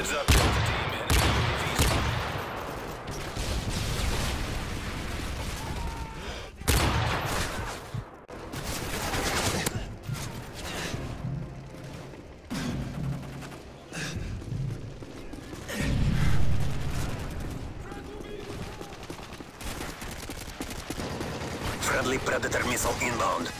Heads up. Friendly Predator missile inbound.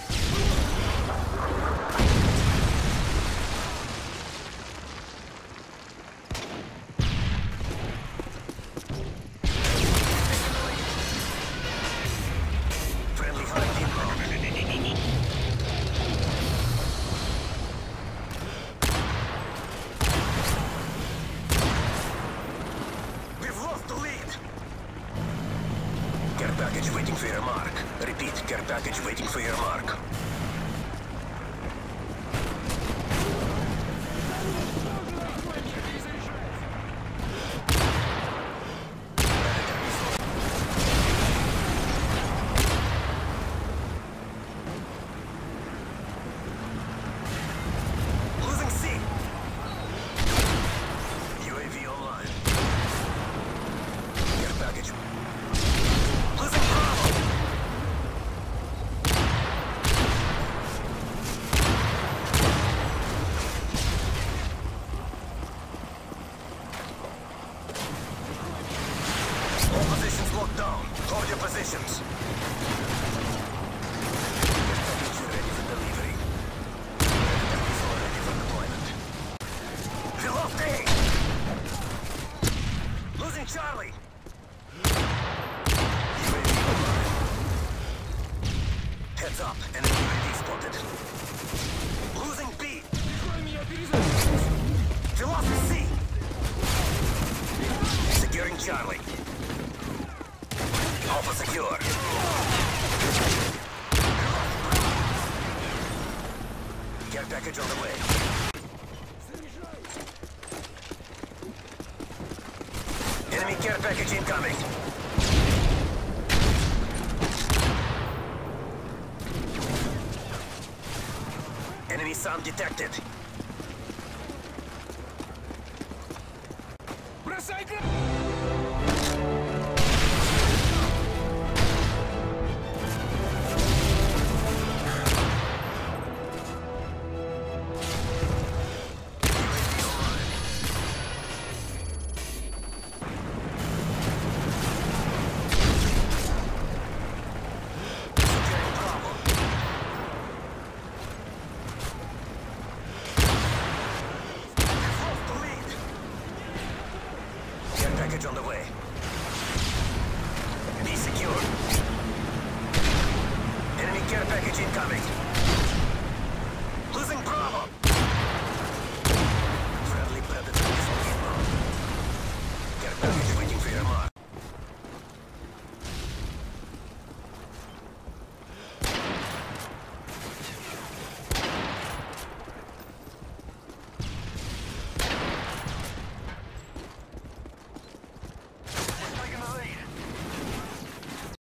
Package waiting for your mark. Repeat, care package waiting for your mark. Losing C. UAV online. Care package. Losing Bravo. All positions locked down. Hold your positions. Ready for delivery. Ready for deployment. Losing Charlie. Heads up, enemy UAV spotted. Secure. Care package on the way. Enemy care package incoming. Enemy sound detected. Package on the way. Be secure. Enemy care package incoming.